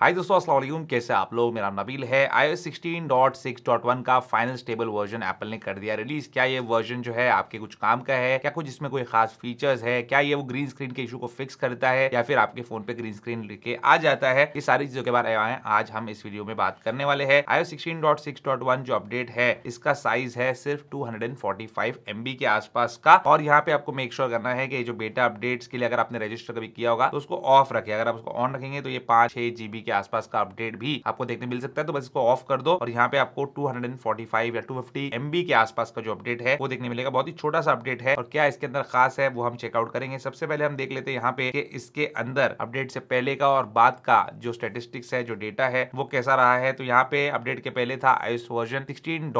हाय दोस्तों, अस्सलाम कैसे आप लोग? मेरा नाम नबील है। iOS 16.6.1 का फाइनल स्टेबल वर्जन एप्पल ने कर दिया रिलीज़ क्या ये वर्जन जो है आपके कुछ काम का है? क्या कुछ इसमें कोई खास फीचर्स है? क्या ये वो ग्रीन स्क्रीन के इशू को फिक्स करता है? या फिर आपके फ़ोन पे ग्रीन स्क्रीन लेके आ जाता है? ये सारी चीज़ों के बारे में आज हम इस वीडियो में बात करने वाले हैं। iOS 16.6.1 जो अपडेट है, इसका साइज़ है सिर्फ़ टू हंड्रेड के आसपास का। और यहाँ पे आपको मेक श्योर करना है कि जो बेटा अपडेट्स के लिए अगर आपने रजिस्टर कभी किया होगा तो उसको ऑफ़ रखे। अगर आप उसको ऑन रखेंगे तो ये पाँच छह जीबी के आसपास का अपडेट भी आपको देखने मिल सकता है। तो बस इसको ऑफ़ कर दो और यहाँ पे आपको 245 या 250 एमबी के आसपास का जो अपडेट है, वो देखने मिलेगा। बहुत ही छोटा सा अपडेट है और क्या इसके अंदर खास है, वो हम चेकआउट करेंगे। सबसे पहले हम देख लेते हैं यहाँ पे कि इसके अंदर अपडेट से पहले का और बाद का जो स्टेटिस्टिक्स है, जो डेटा है, वो कैसा रहा है। तो यहाँ पे अपडेट के पहले था आयुष वर्जन सिक्सटीन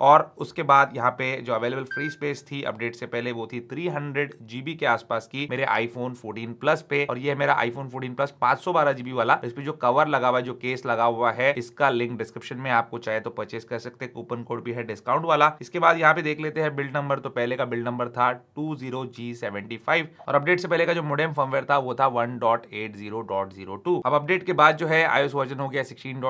और उसके बाद यहाँ पे जो अवेलेबल फ्री स्पेस थी अपडेट से पहले, वो थी थ्री जीबी के आसपास की मेरे आईफोन फोर्टीन प्लस पे और ये मेरा आईफोन फोर्टीन प्लस पाँच वाला पे जो कवर लगा हुआ है, जो केस लगा हुआ है, इसका लिंक डिस्क्रिप्शन में आपको चाहे तो परचेस कर सकते हैं। कूपन कोड भी है डिस्काउंट वाला। इसके बाद यहाँ पे देख लेते हैं बिल्ड नंबर तो पहले का बिल्ड नंबर था टू और अपडेट से पहले का जो मोडेम फर्मवेयर था, वो था वन अब अपडेट के बाद जो है आयोस वर्जन हो गया सिक्सटीन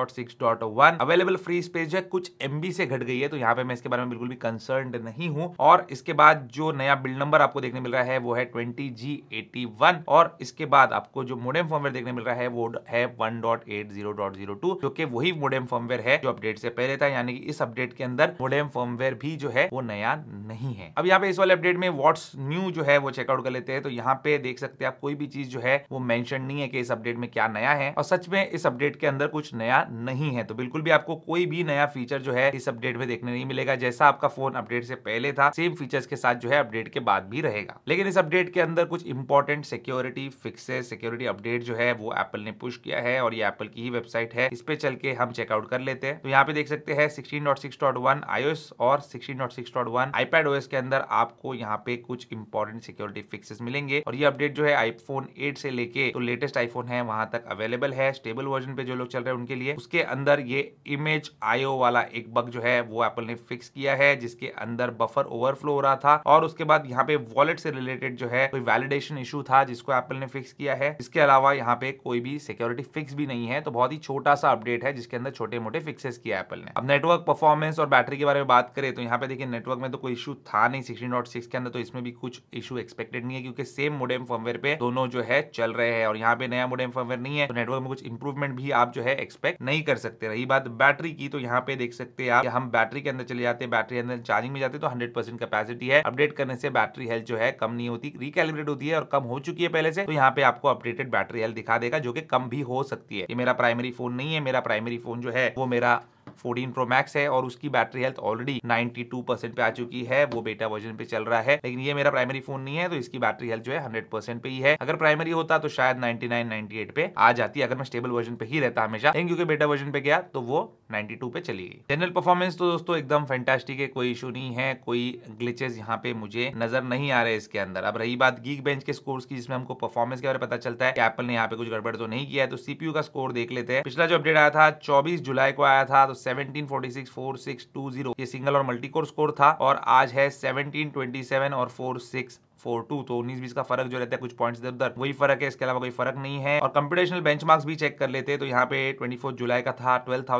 अवेलेबल फ्री स्पेस है, कुछ एमबी से घट गई है। तो यहाँ पे मैं इसके बारे में बिल्कुल भी कंसर्न नहीं हूँ। और इसके बाद जो नया बिल्ड नंबर आपको देखने मिल रहा है, वो है ट्वेंटी जी एटी वन और इसके बाद आपको जो मोडेम फर्मवेयर देखने मिल रहा है, वो है one dot eight zero dot zero two जो कि वही मोडेम फर्मवेयर है जो अपडेट से पहले था, यानी कि इस अपडेट के अंदर मोडेम फर्मवेयर भी जो है वो नया नहीं है। अब यहाँ पे इस वाले अपडेट में व्हाट्स न्यू जो है वो चेकआउट कर लेते हैं। तो यहाँ पे देख सकते हैं आप, कोई भी चीज़ जो है वो मेंशन नहीं है कि इस अपडेट में क्या नया है। और सच में इस अपडेट के अंदर कुछ नया नहीं है। तो बिल्कुल भी आपको कोई भी नया फीचर जो है इस अपडेट में देखने नहीं मिलेगा। जैसा आपका फ़ोन अपडेट से पहले था सेम फीचर्स के साथ जो है अपडेट के बाद भी रहेगा। लेकिन इस अपडेट के अंदर कुछ important security fixes security update जो है वो एप्पल ने पुश किया है। और ये एप्पल की ही वेबसाइट है। इस पे चल के हम चेकआउट कर लेते हैं। तो यहाँ पे देख सकते हैं 16.6.1 iOS और 16.6.1 iPad OS के अंदर आपको यहाँ पे कुछ इंपॉर्टेंट सिक्योरिटी फिक्सेस मिलेंगे। और ये अपडेट जो है आईफोन 8 से लेके तो लेटेस्ट आईफोन है, वहाँ तक अवेलेबल है। स्टेबल वर्जन पे जो लोग चल रहे हैं उनके लिए। उसके अंदर ये इमेज आईओ वाला एक बग जो है, वो एप्पल ने फिक्स किया है, जिसके अंदर बफर ओवरफ्लो हो रहा था। और उसके बाद यहाँ पे वॉलेट से रिलेटेड जो है, कोई वैलिडेशन इशू था, जिसको एप्पल ने फिक्स किया है। इसके अलावा यहाँ पे कोई भी सिक्योरिटी फिक्स भी नहीं है तो बहुत ही छोटा सा अपडेट है, जिसके अंदर छोटे मोटे फिक्सेस किया एप्पल ने। अब नेटवर्क परफॉर्मेंस और बैटरी के बारे में बात करें तो यहाँ पे देखिए नेटवर्क में तो कोई इशू था नहीं सिक्सटीन डॉट सिक्स के अंदर तो इसमें भी कुछ इशू एक्सपेक्टेड नहीं है, क्योंकि सेम मोडेम फर्मवेयर पे दोनों जो है चल रहे हैं, और यहाँ पे नया मोडेम फर्मवेयर नहीं है तो नेटवर्क में कुछ इंप्रूवमेंट भी आप जो है एक्सपेक्ट नहीं कर सकते। रही बात बैटरी की तो यहाँ पे देख सकते हैं आप हम बैटरी के अंदर चले जाते हैं बैटरी अंदर चार्जिंग में जाते तो हंड्रेड परसेंट कैपेसिटी है। अपडेट करने से बैटरी हेल्थ जो है कम नहीं होती रिकैलिब्रेट होती है और कम हो चुकी है पहले से। तो यहाँ पे आपको अपडेटेड बैटरी हेल्थ दिखा देगा, जो कि कम भी हो सकती है। ये मेरा प्राइमरी फ़ोन नहीं है, मेरा प्राइमरी फ़ोन जो है, वो मेरा 14 प्रो मैक्स है और उसकी बैटरी हेल्थ ऑलरेडी 92 परसेंट पे आ चुकी है। वो बेटा वर्जन पे चल रहा है। लेकिन ये मेरा प्राइमरी फ़ोन नहीं है तो इसकी बैटरी हेल्थ जो है 100 परसेंट पे ही है। अगर प्राइमरी होता तो शायद 99 98 पे आ जाती, अगर मैं स्टेबल वर्जन पे ही रहता हमेशा। लेकिन क्योंकि बेटा वर्जन पे गया तो वो 92 पे चली गई। जनरल परफॉर्मेंस तो दोस्तों एकदम फैंटास्टिक है, कोई इशू नहीं है, कोई ग्लिचेस यहाँ पे मुझे नज़र नहीं आ रहे इसके अंदर। अब रही बात गीक बेंच के स्कोर्स की, जिसमें हमको परफॉर्मेंस के बारे में पता चलता है कि एप्पल ने यहाँ पे कुछ गड़बड़ तो नहीं किया है तो सीपीयू का स्कोर देख लेते हैं। पिछला जो अपडेट आया था, चौबीस जुलाई को आया था तो seventeen six four six two zero ये सिंगल और मल्टी कोर स्कोर था और आज है सेवनटीन ट्वेंटी सेवन और फोर सिक्स फोर टू तो उन्नीस बीस का फ़र्क जो रहता है कुछ पॉइंट्स इधर उधर, वही फ़र्क है, इसके अलावा कोई फ़र्क नहीं है। और कंप्यूटेशनल बेंच भी चेक कर लेते तो यहाँ पे ट्वेंटी जुलाई का था ट्वेल्व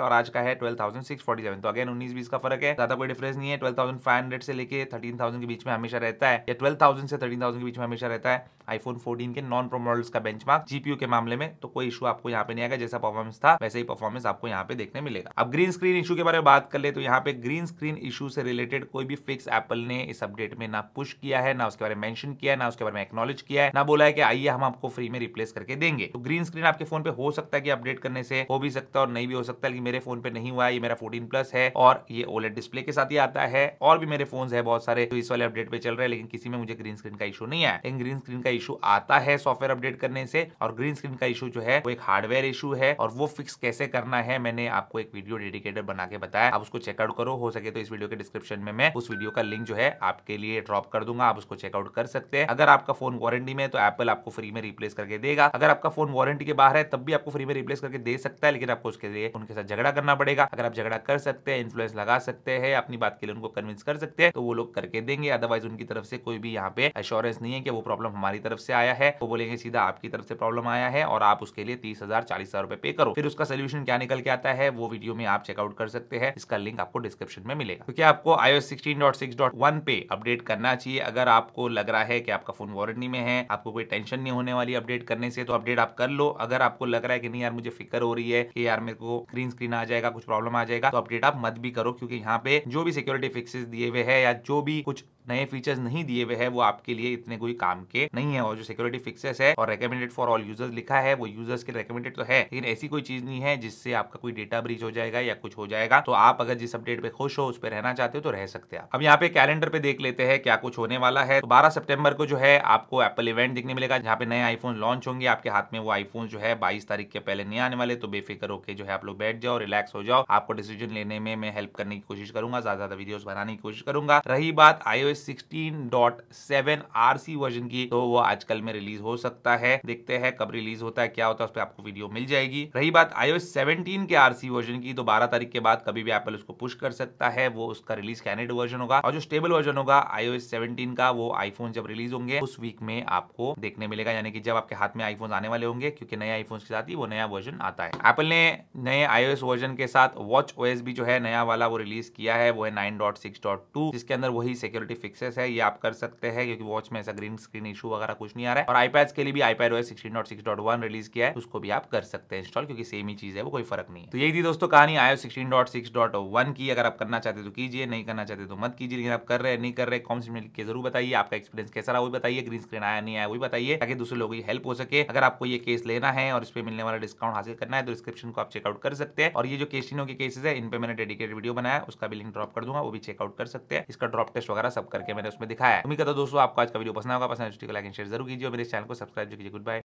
और आज का है ट्वेल्व तो अगेन उन्नीस बीस का फ़र्क है, ज़्यादा कोई डिफरेंस नहीं है ट्वेल्व से लेके थर्टीन के बीच में हमेशा रहता है, या ट्वेल्व से थर्टीन के बीच में हमेशा रहता है। आईफोन 14 के नॉन प्रो मॉडल्स का बेंचमार्क जीपीयू के मामले में तो कोई इशू आपको यहाँ पे नहीं आएगा, जैसा परफॉर्मेंस था, वैसे ही परफॉर्मेंस आपको यहाँ पे देखने मिलेगा। अब ग्रीन स्क्रीन इशू के बारे में बात कर ले तो यहाँ पे ग्रीन स्क्रीन इशू से रिलेटेड कोई भी फिक्स एप्पल ने इस अपडेट में ना पुश किया है, ना उसके बारे में किया है, ना उसके बारे में एक्नोलेज किया है, ना बोला है कि आइए हम आपको फ्री में रिप्लेस करके देंगे। तो ग्रीन स्क्रीन आपके फ़ोन पे हो सकता है कि अपडेट करने से हो भी सकता है और नहीं भी हो सकता है लेकिन मेरे फ़ोन पे नहीं हुआ है, ये मेरा 14 प्लस है और ये ओलेड डिस्प्ले के साथ ही आता है और भी मेरे फ़ोन है बहुत सारे तो इस वाले अपडेट पे चल रहे हैं, लेकिन किसी में मुझे ग्रीन स्क्रीन का इशू नहीं है लेकिन ग्रीन स्क्रीन का इशू आता है सॉफ्टवेयर अपडेट करने से और ग्रीन स्क्रीन का इशू जो है, वो एक हार्डवेयर इशू है और वो फिक्स कैसे करना है, मैंने आपको एक वीडियो डेडिकेटेड बना के बताया। आप उसको चेकआउट करो, हो सके तो इस वीडियो के डिस्क्रिप्शन में मैं उस वीडियो का लिंक जो है, आपके लिए ड्रॉप कर दूँगा। दूँगा, आप उसको चेकआउट कर सकते हैं। अगर आपका फ़ोन वारंटी में तो एप्पल आपको फ्री में रिप्लेस करके देगा। अगर आपका फ़ोन वारंटी के बाहर है, तब भी आपको फ्री में रिप्लेस करके दे सकता है, लेकिन आपको उसके लिए उनके साथ झगड़ा करना पड़ेगा। अगर आप झगड़ा कर सकते हैं इन्फ्लुएंस लगा सकते हैं, अपनी बात के लिए उनको कन्विंस कर सकते हैं तो वो लोग करके देंगे। अदरवाइज़ उनकी तरफ़ से कोई भी यहाँ पे एश्योरेंस नहीं है कि वो प्रॉब्लम हमारी तरफ़ से आया है। वो बोलेंगे, सीधा आपकी तरफ़ से प्रॉब्लम आया है और आप उसके लिए तीस हज़ार, चालीस हज़ार रुपए पे करो। फिर उसका सोल्यूशन क्या निकल के आता है, वो वीडियो में आप चेकआउट कर सकते हैं। इसका लिंक आपको डिस्क्रिप्शन में मिलेगा। क्योंकि आपको iOS 16.6.1 पे अपडेट करना चाहिए? अगर आपको लग रहा है कि आपका फ़ोन वारंटी में है, आपको कोई टेंशन नहीं होने वाली अपडेट करने से तो अपडेट आप कर लो। अगर आपको लग रहा है कि नहीं यार, मुझे फ़िक्र हो रही है कि यार मेरे को ग्रीन स्क्रीन आ जाएगा, कुछ प्रॉब्लम आ जाएगा तो अपडेट आप मत भी करो, क्योंकि यहाँ पे जो भी सिक्योरिटी फिक्सेस दिए हुए है या जो भी कुछ नए फीचर्स नहीं दिए हुए हैं, वो आपके लिए इतने कोई काम के नहीं है। और जो सिक्योरिटी फिक्सेस है और रेकमेंडेड फॉर ऑल यूज़र्स लिखा है, वो यूज़र्स के रेकमेंडेड तो है, लेकिन ऐसी कोई चीज़ नहीं है जिससे आपका कोई डेटा ब्रीच हो जाएगा या कुछ हो जाएगा। तो आप अगर जिस अपडेट पे खुश हो, उस पर रहना चाहते हो तो रह सकते हैं अब यहाँ पे कैलेंडर पे देख लेते हैं क्या कुछ होने वाला है तो बारह सितंबर को जो है आपको एप्पल इवेंट देखने मिलेगा, जहाँ पे नए आईफोन लॉन्च होंगे। आपके हाथ में वो आईफोन जो है बाईस तारीख के पहले नहीं आने वाले तो बेफिक्र होकर जो है आप लोग बैठ जाओ रिलैक्स हो जाओ। आपको डिसीज़न लेने में मैं हेल्प करने की कोशिश करूँगा ज़्यादा ज़्यादा वीडियो बनाने की कोशिश करूँगा। रही बात iOS sixteen dot seven R C version की तो वो आजकल में रिलीज़ हो सकता है। देखते हैं कब रिलीज़ होता है, क्या होता है, उस पर आपको वीडियो मिल जाएगी। रही बात आईओएस 17 के आरसी वर्जन की तो 12 तारीख के बाद कभी भी एप्पल उसको पुश कर सकता है, वो उसका रिलीज़ कैनेड वर्जन होगा। और जो स्टेबल वर्जन होगा आईओएस 17 का वो आईफोन जब रिलीज़ होंगे, उस वीक में आपको देखने मिलेगा। यानी कि जब आपके हाथ में आईफोन आने वाले होंगे, क्योंकि नए आईफोन के साथ ही वो नया वर्जन आता है। एप्पल ने नए आईओएस वर्जन के साथ वॉच ओएस भी जो है, नया वाला वो रिलीज़ किया है। वो है नाइन जिसके अंदर वही सिक्योरिटी फिक्सेस है। ये आप कर सकते हैं, क्योंकि वॉच में ऐसा ग्रीन स्क्रीन इशू वगैरह कुछ नहीं आ रहा है। और आईपैड के लिए भी आईपैड ओएस 16.6.1 रिलीज़ किया है। उसको भी आप कर सकते हैं इंस्टॉल क्योंकि सेम ही चीज़ है, वो कोई फ़र्क नहीं है। तो यही थी दोस्तों कहानी आयो 16.6.1 की। अगर आप करना चाहते तो कीजिए, नहीं करना चाहते तो मत कीजिए। लेकिन आप कर रहे नहीं कर रहे कॉमेंट में लिख के ज़रूर बताइए आपका एक्सपीरियंस कैसा रहा, वो बताइए ग्रीन स्क्रीन आया नहीं आया, वो बताइए, ताकि दूसरे लोगों की हेल्प हो सके। अगर आपको ये केस लेना है और इस पर मिलने वाला डिस्काउंट हासिल करना है तो डिस्क्रिप्शन को आप चेकआउट कर सकते हैं। और ये जो केसिनो के केसेस है, इन पे मैंने डेडिकेटेड वीडियो बनाया उसका भी लिंक ड्रॉप कर दूँगा, वो भी चेकआउट कर सकते हैं। इसका ड्रॉप टेस्ट वगैरह सब करके मैंने उसमें दिखाया है। उम्मीद करता दोस्तों, आपको आज का वीडियो पसंद होगा। पसंद लाइक एंड शेयर ज़रूर कीजिए और मेरे चैनल को सब्सक्राइब कीजिए। Good bye